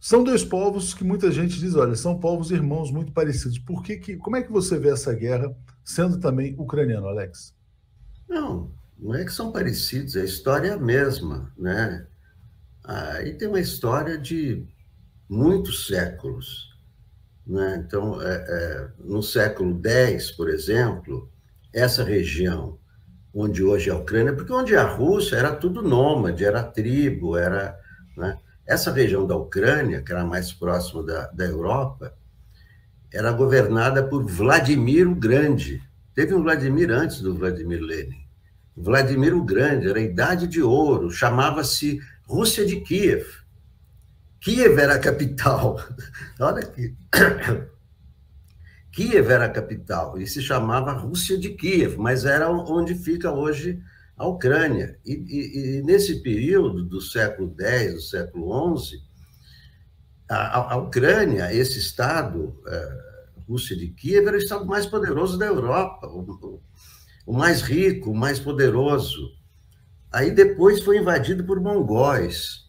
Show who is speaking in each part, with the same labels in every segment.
Speaker 1: São dois povos que muita gente diz, olha, são povos irmãos muito parecidos. Por que, que como é que você vê essa guerra sendo também ucraniano, Alex?
Speaker 2: Não, não é que são parecidos, a história é a mesma, né? Aí tem uma história de muitos séculos, né? Então, é, é, no século X, por exemplo, essa região onde hoje é a Ucrânia, porque onde é a Rússia era tudo nômade, era tribo, era, né? Essa região da Ucrânia, que era mais próxima da, da Europa, era governada por Vladimir o Grande. Teve um Vladimir antes do Vladimir Lenin. Vladimir o Grande, era a Idade de Ouro, chamava-se Rússia de Kiev. Kiev era a capital. Olha aqui. Kiev era a capital e se chamava Rússia de Kiev, mas era onde fica hoje a Ucrânia. E, e, e, nesse período do século X, do século XI, a, a Ucrânia, esse estado, é, Rússia de Kiev, era o estado mais poderoso da Europa, o, o mais rico, o mais poderoso. Aí depois foi invadido por mongóis,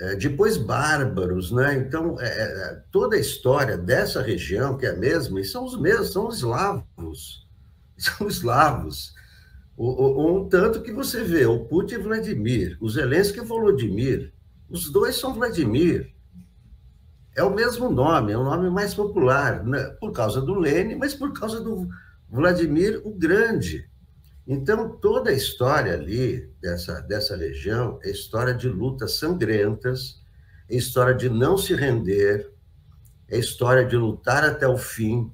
Speaker 2: é, depois bárbaros, né? Então, é, é toda a história dessa região, que é a mesma, e são os mesmos, são os eslavos, são os eslavos. Um tanto que você vê, o Putin e Vladimir, o Zelensky e Volodymyr, os dois são Vladimir. É o mesmo nome, é o nome mais popular, né? por causa do Lenin, mas por causa do Vladimir o Grande. Então, toda a história ali dessa, dessa região é história de lutas sangrentas, é história de não se render, é história de lutar até o fim.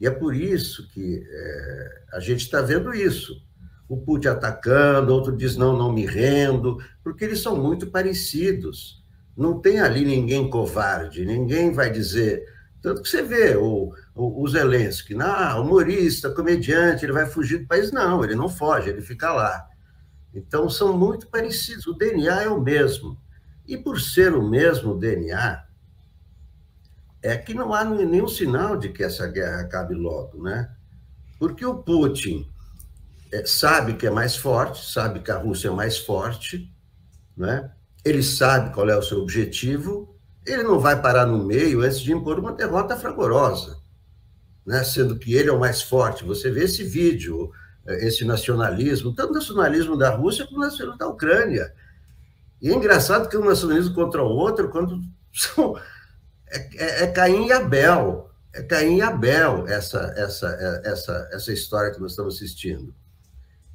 Speaker 2: E é por isso que é, a gente está vendo isso o Putin atacando, outro diz não, não me rendo, porque eles são muito parecidos. Não tem ali ninguém covarde, ninguém vai dizer. Tanto que você vê o, o, o Zelensky, ah, humorista, comediante, ele vai fugir do país. Não, ele não foge, ele fica lá. Então são muito parecidos. O DNA é o mesmo. E por ser o mesmo DNA, é que não há nenhum sinal de que essa guerra acabe logo, né? Porque o Putin sabe que é mais forte, sabe que a Rússia é mais forte, né? ele sabe qual é o seu objetivo, ele não vai parar no meio antes de impor uma derrota fragorosa, né? sendo que ele é o mais forte. Você vê esse vídeo, é, esse nacionalismo, tanto o nacionalismo da Rússia como o nacionalismo da Ucrânia. E é engraçado que um nacionalismo contra o outro, quando são, é, é, é Caim e Abel, é Caim e Abel essa, essa, é, essa, essa história que nós estamos assistindo.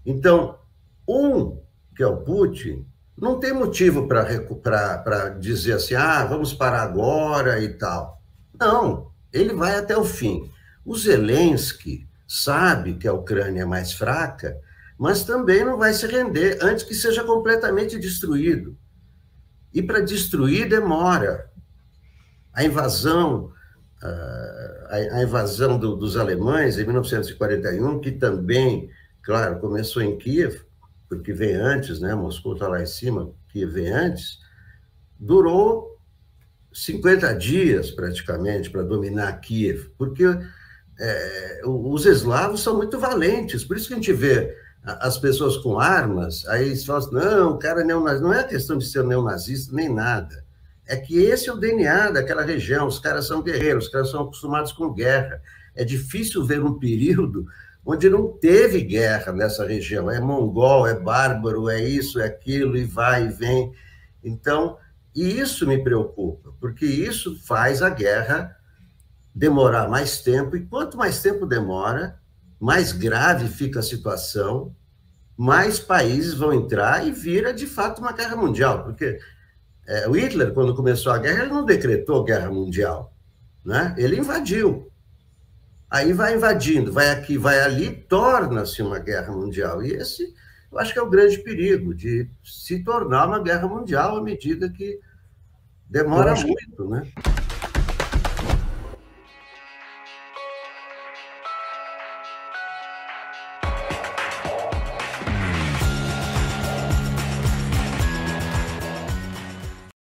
Speaker 2: Então, um, que é o Putin, não tem motivo para dizer assim, ah, vamos parar agora e tal. Não, ele vai até o fim. O Zelensky sabe que a Ucrânia é mais fraca, mas também não vai se render antes que seja completamente destruído. E para destruir demora. A invasão, ah, a invasão dos alemães em 1941, que também Claro, começou em Kiev, porque vem antes, né? Moscou está lá em cima, Kiev vem antes. Durou 50 dias, praticamente, para dominar Kiev, porque é, os eslavos são muito valentes, por isso que a gente vê as pessoas com armas, aí eles falam assim, não, o cara é neonazista. Não é questão de ser neonazista, nem nada. É que esse é o DNA daquela região, os caras são guerreiros, os caras são acostumados com guerra. É difícil ver um período onde não teve guerra nessa região. É mongol, é bárbaro, é isso, é aquilo, e vai e vem. Então, e isso me preocupa, porque isso faz a guerra demorar mais tempo, e quanto mais tempo demora, mais grave fica a situação, mais países vão entrar e vira de fato uma guerra mundial, porque é, Hitler, quando começou a guerra, ele não decretou guerra mundial, né? ele invadiu. Aí vai invadindo, vai aqui, vai ali, torna-se uma guerra mundial. E esse, eu acho que é o grande perigo de se tornar uma guerra mundial à medida que demora muito, né?